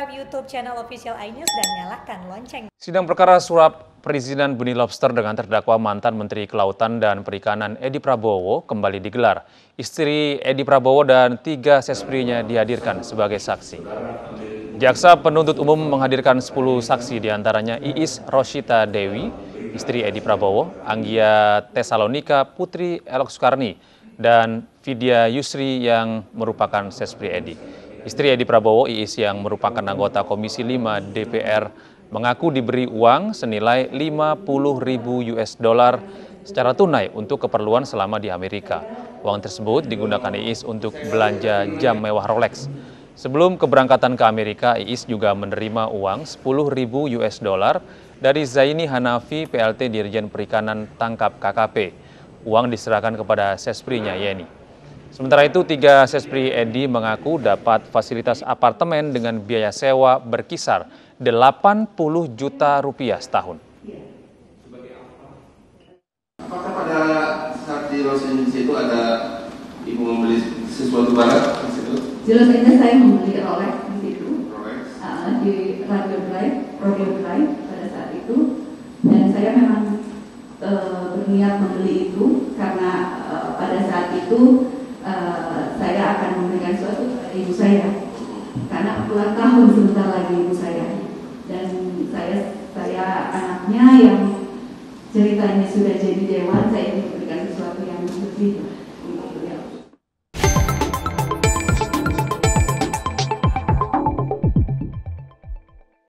subscribe YouTube channel Official iNews dan nyalakan lonceng. Sidang perkara suap perizinan benih lobster dengan terdakwa mantan Menteri Kelautan dan Perikanan Edi Prabowo kembali digelar. Istri Edi Prabowo dan tiga sesprinya dihadirkan sebagai saksi. Jaksa penuntut umum menghadirkan 10 saksi di antaranya Iis Roshita Dewi, istri Edi Prabowo, Anggia Tesalonika Putri Elok Sukarni, dan Vidya Yusri yang merupakan sespri Edi. Istri Edi Prabowo, Iis yang merupakan anggota Komisi 5 DPR, mengaku diberi uang senilai 50 ribu US dollar secara tunai untuk keperluan selama di Amerika. Uang tersebut digunakan Iis untuk belanja jam mewah Rolex. Sebelum keberangkatan ke Amerika, Iis juga menerima uang 10 ribu US dollar dari Zaini Hanafi, PLT Dirjen Perikanan Tangkap KKP. Uang diserahkan kepada sesprinya Yeni. Sementara itu, tiga sespri Edi mengaku dapat fasilitas apartemen dengan biaya sewa berkisar 80 juta rupiah setahun. Apakah pada saat di Los Angeles itu ada ibu membeli sesuatu barang di situ? Di Los Angeles saya membeli Rolex di situ, Rolex. uh, di Radio Drive, Radio Drive pada saat itu, dan saya memang uh, berniat membeli itu karena uh, pada saat itu uh, saya akan memberikan kepada ibu saya. Karena ulang tahun sebentar lagi ibu saya. Dan saya saya anaknya yang ceritanya sudah jadi dewan saya ingin memberikan sesuatu yang itu